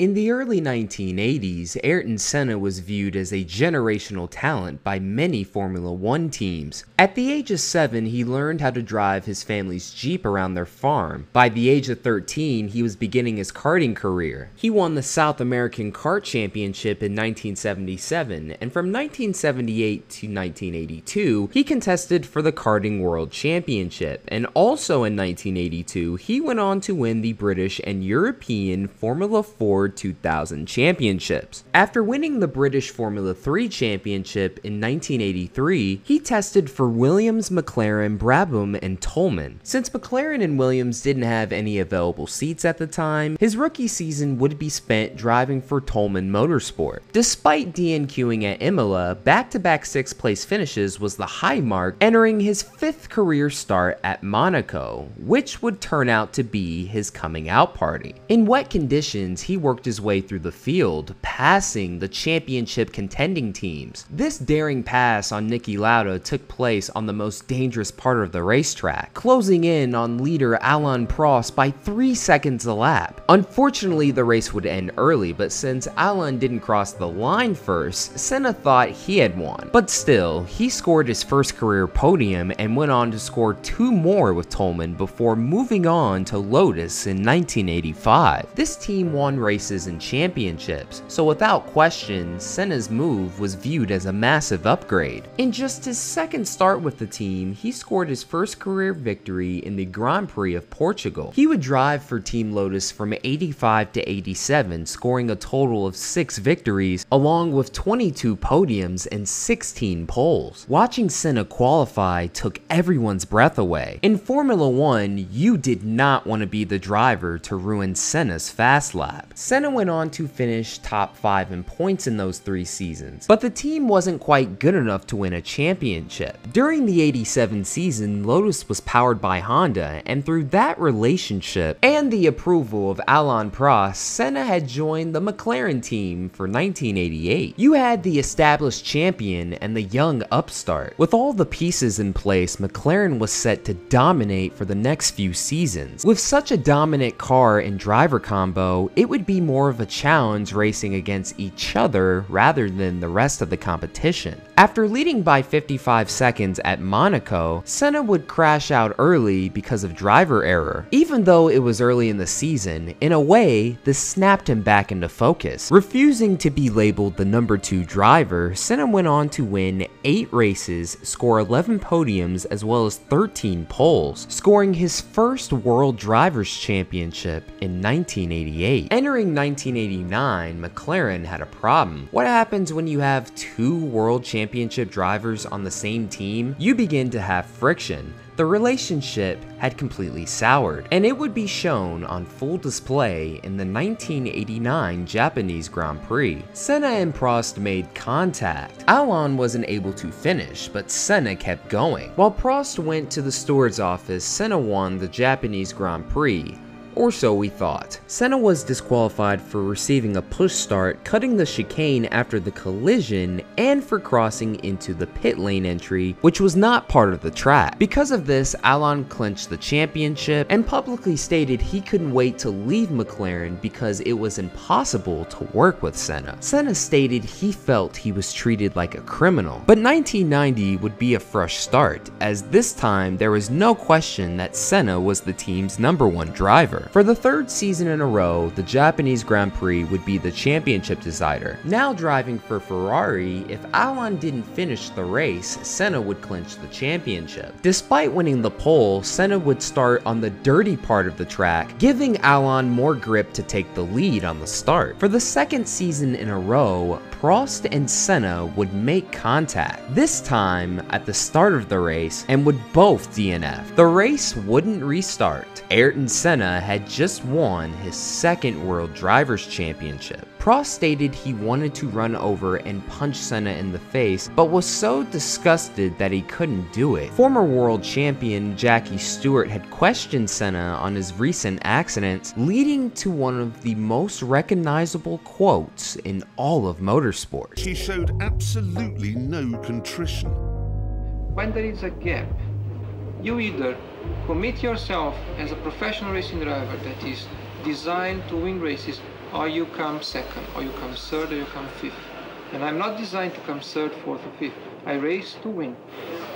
In the early 1980s, Ayrton Senna was viewed as a generational talent by many Formula One teams. At the age of 7, he learned how to drive his family's Jeep around their farm. By the age of 13, he was beginning his karting career. He won the South American Kart Championship in 1977, and from 1978 to 1982, he contested for the Karting World Championship. And also in 1982, he went on to win the British and European Formula Ford 2000 championships. After winning the British Formula 3 championship in 1983, he tested for Williams, McLaren, Brabham, and Toleman. Since McLaren and Williams didn't have any available seats at the time, his rookie season would be spent driving for Toleman Motorsport. Despite DNQing at Imola, back-to-back sixth place finishes was the high mark, entering his fifth career start at Monaco, which would turn out to be his coming out party. In wet conditions, he worked his way through the field, passing the championship contending teams. This daring pass on Niki Lauda took place on the most dangerous part of the racetrack, closing in on leader Alain Prost by 3 seconds a lap. Unfortunately, the race would end early, but since Alan didn't cross the line first, Senna thought he had won. But still, he scored his first career podium and went on to score two more with Toleman before moving on to Lotus in 1985. This team won races and championships, so without question, Senna's move was viewed as a massive upgrade. In just his second start with the team, he scored his first career victory in the Grand Prix of Portugal. He would drive for Team Lotus from 85 to 87, scoring a total of 6 victories, along with 22 podiums and 16 poles. Watching Senna qualify took everyone's breath away. In Formula 1, you did not want to be the driver to ruin Senna's fast lap. Senna went on to finish top 5 in points in those three seasons, but the team wasn't quite good enough to win a championship. During the 87 season, Lotus was powered by Honda, and through that relationship and the approval of Alain Prost, Senna had joined the McLaren team for 1988. You had the established champion and the young upstart. With all the pieces in place, McLaren was set to dominate for the next few seasons. With such a dominant car and driver combo, it would be more of a challenge racing against each other rather than the rest of the competition. After leading by 55 seconds at Monaco, Senna would crash out early because of driver error. Even though it was early in the season, in a way, this snapped him back into focus. Refusing to be labeled the number 2 driver, Senna went on to win 8 races, score 11 podiums as well as 13 poles, scoring his first World Drivers' Championship in 1988. Entering 1989, McLaren had a problem. What happens when you have two World Championship drivers on the same team? You begin to have friction. The relationship had completely soured, and it would be shown on full display in the 1989 Japanese Grand Prix. Senna and Prost made contact. Alain wasn't able to finish, but Senna kept going. While Prost went to the steward's office, Senna won the Japanese Grand Prix, or so we thought. Senna was disqualified for receiving a push start, cutting the chicane after the collision, and for crossing into the pit lane entry, which was not part of the track. Because of this, Alain clinched the championship and publicly stated he couldn't wait to leave McLaren because it was impossible to work with Senna. Senna stated he felt he was treated like a criminal. But 1990 would be a fresh start, as this time there was no question that Senna was the team's number one driver. For the third season in a row, the Japanese Grand Prix would be the championship decider. Now driving for Ferrari, if Alain didn't finish the race, Senna would clinch the championship. Despite winning the pole, Senna would start on the dirty part of the track, giving Alain more grip to take the lead on the start. For the second season in a row, Prost and Senna would make contact, this time at the start of the race, and would both DNF. The race wouldn't restart. Ayrton Senna had just won his second World Drivers' Championship. Prost stated he wanted to run over and punch Senna in the face, but was so disgusted that he couldn't do it. Former world champion Jackie Stewart had questioned Senna on his recent accidents, leading to one of the most recognizable quotes in all of motorsport. He showed absolutely no contrition. When there is a gap, you either commit yourself as a professional racing driver that is designed to win races or you come second, or you come third, or you come fifth. And I'm not designed to come third, fourth, or fifth. I race to win.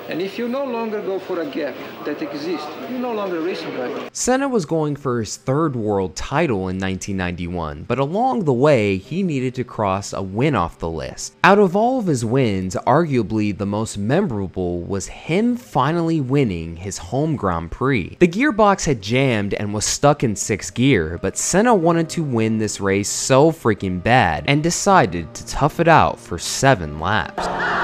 And if you no longer go for a gap that exists, you're no longer racing driver. Senna was going for his third world title in 1991, but along the way, he needed to cross a win off the list. Out of all of his wins, arguably the most memorable was him finally winning his home Grand Prix. The gearbox had jammed and was stuck in 6th gear, but Senna wanted to win this race so freaking bad and decided to tough it out for 7 laps.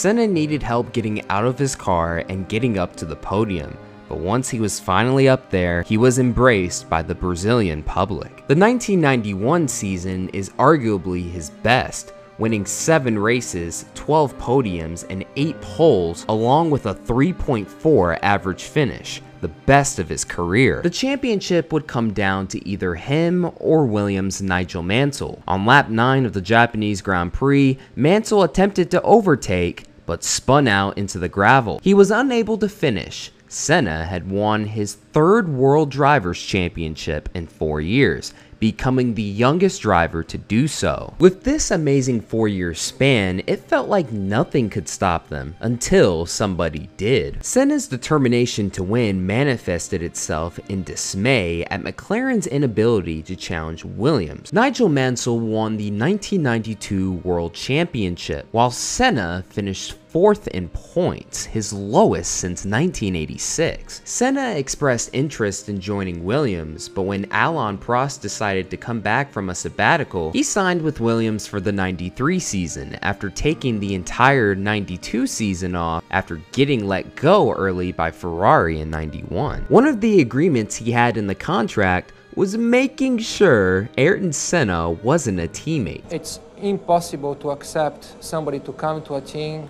Senna needed help getting out of his car and getting up to the podium, but once he was finally up there, he was embraced by the Brazilian public. The 1991 season is arguably his best, winning 7 races, 12 podiums, and 8 poles, along with a 3.4 average finish the best of his career. The championship would come down to either him or Williams' Nigel Mansell. On lap 9 of the Japanese Grand Prix, Mansell attempted to overtake, but spun out into the gravel. He was unable to finish. Senna had won his third World Drivers' Championship in four years, becoming the youngest driver to do so. With this amazing four year span, it felt like nothing could stop them until somebody did. Senna's determination to win manifested itself in dismay at McLaren's inability to challenge Williams. Nigel Mansell won the 1992 World Championship, while Senna finished fourth in points, his lowest since 1986. Senna expressed interest in joining Williams, but when Alain Prost decided to come back from a sabbatical, he signed with Williams for the 93 season after taking the entire 92 season off after getting let go early by Ferrari in 91. One of the agreements he had in the contract was making sure Ayrton Senna wasn't a teammate. It's impossible to accept somebody to come to a team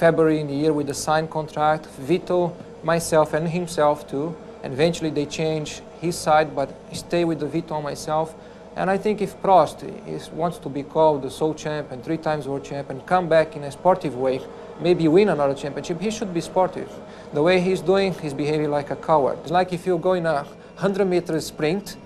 February in the year with the signed contract, Vito, myself and himself too. And eventually they change his side, but stay with the Vito and myself. And I think if Prost is, wants to be called the sole champ and three times world champ and come back in a sportive way, maybe win another championship, he should be sportive. The way he's doing, he's behaving like a coward. It's like if you go in a 100 meter sprint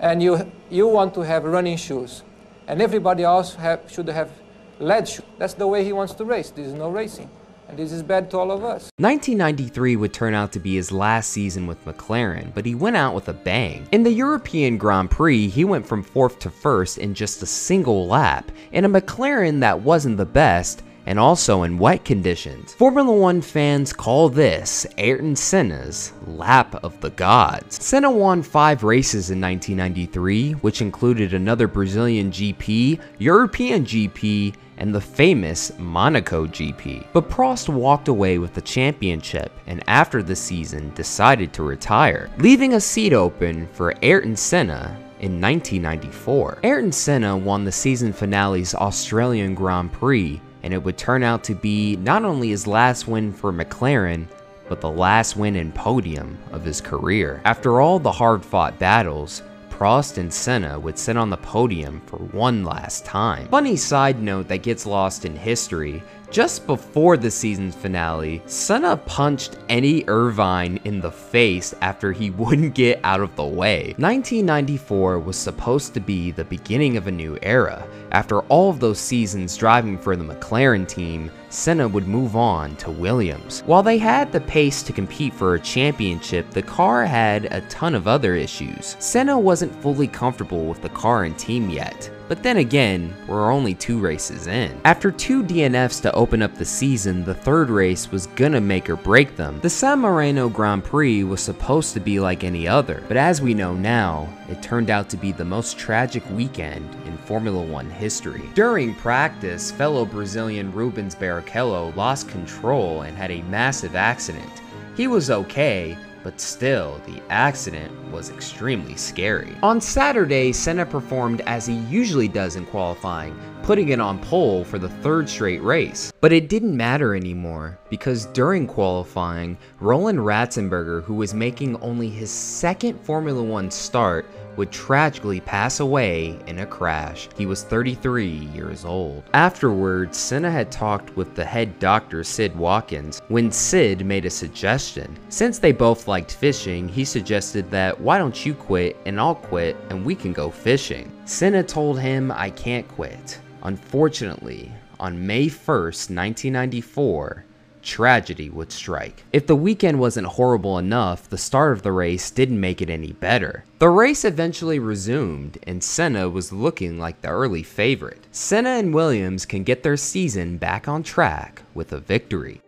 and you, you want to have running shoes and everybody else have, should have lead shoe. That's the way he wants to race. This is no racing. And this is bad to all of us. 1993 would turn out to be his last season with McLaren, but he went out with a bang. In the European Grand Prix, he went from 4th to 1st in just a single lap, in a McLaren that wasn't the best, and also in wet conditions. Formula One fans call this Ayrton Senna's Lap of the Gods. Senna won five races in 1993, which included another Brazilian GP, European GP, and the famous Monaco GP. But Prost walked away with the championship and after the season decided to retire, leaving a seat open for Ayrton Senna in 1994. Ayrton Senna won the season finale's Australian Grand Prix and it would turn out to be not only his last win for McLaren, but the last win in podium of his career. After all the hard fought battles, Prost and Senna would sit on the podium for one last time. Funny side note that gets lost in history, just before the season's finale, Senna punched Eddie Irvine in the face after he wouldn't get out of the way. 1994 was supposed to be the beginning of a new era. After all of those seasons driving for the McLaren team, Senna would move on to Williams. While they had the pace to compete for a championship, the car had a ton of other issues. Senna wasn't fully comfortable with the car and team yet. But then again, we're only two races in. After two DNFs to open up the season, the third race was gonna make or break them. The San Marino Grand Prix was supposed to be like any other, but as we know now, it turned out to be the most tragic weekend in Formula One history. During practice, fellow Brazilian Rubens Barrichello lost control and had a massive accident. He was okay, but still, the accident was extremely scary. On Saturday, Senna performed as he usually does in qualifying, putting it on pole for the third straight race. But it didn't matter anymore because during qualifying, Roland Ratzenberger, who was making only his second Formula One start, would tragically pass away in a crash. He was 33 years old. Afterwards, Senna had talked with the head doctor Sid Watkins when Sid made a suggestion. Since they both liked fishing, he suggested that why don't you quit and I'll quit and we can go fishing. Senna told him I can't quit. Unfortunately, on May 1st, 1994, tragedy would strike. If the weekend wasn't horrible enough, the start of the race didn't make it any better. The race eventually resumed, and Senna was looking like the early favorite. Senna and Williams can get their season back on track with a victory.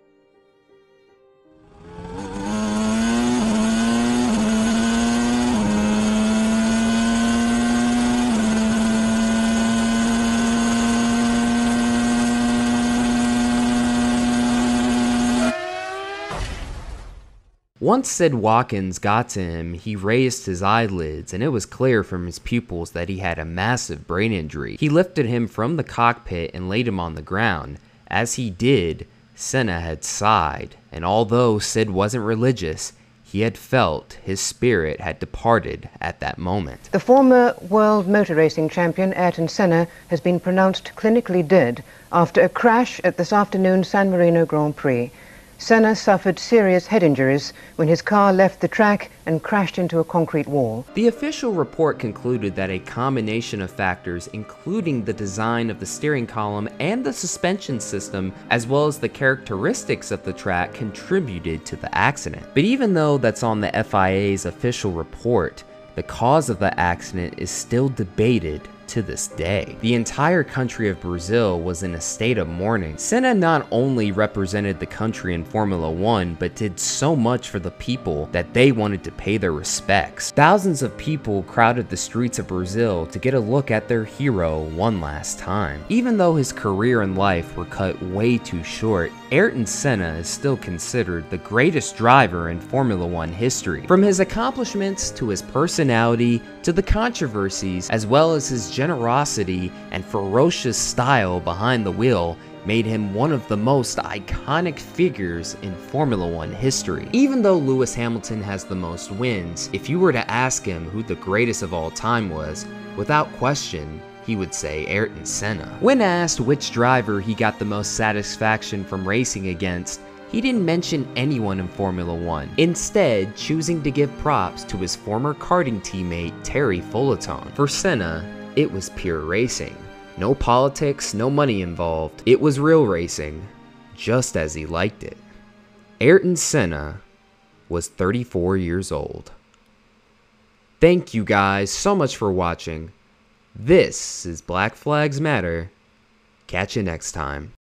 Once Sid Watkins got to him, he raised his eyelids, and it was clear from his pupils that he had a massive brain injury. He lifted him from the cockpit and laid him on the ground. As he did, Senna had sighed, and although Sid wasn't religious, he had felt his spirit had departed at that moment. The former world motor racing champion Ayrton Senna has been pronounced clinically dead after a crash at this afternoon's San Marino Grand Prix. Senna suffered serious head injuries when his car left the track and crashed into a concrete wall. The official report concluded that a combination of factors, including the design of the steering column and the suspension system, as well as the characteristics of the track, contributed to the accident. But even though that's on the FIA's official report, the cause of the accident is still debated to this day. The entire country of Brazil was in a state of mourning. Senna not only represented the country in Formula One, but did so much for the people that they wanted to pay their respects. Thousands of people crowded the streets of Brazil to get a look at their hero one last time. Even though his career and life were cut way too short, Ayrton Senna is still considered the greatest driver in Formula One history. From his accomplishments to his personality to the controversies, as well as his generosity and ferocious style behind the wheel, made him one of the most iconic figures in Formula One history. Even though Lewis Hamilton has the most wins, if you were to ask him who the greatest of all time was, without question, he would say Ayrton Senna. When asked which driver he got the most satisfaction from racing against, he didn't mention anyone in Formula One, instead choosing to give props to his former karting teammate Terry Fullerton. For Senna, it was pure racing. No politics, no money involved. It was real racing, just as he liked it. Ayrton Senna was 34 years old. Thank you guys so much for watching. This is Black Flags Matter. Catch you next time.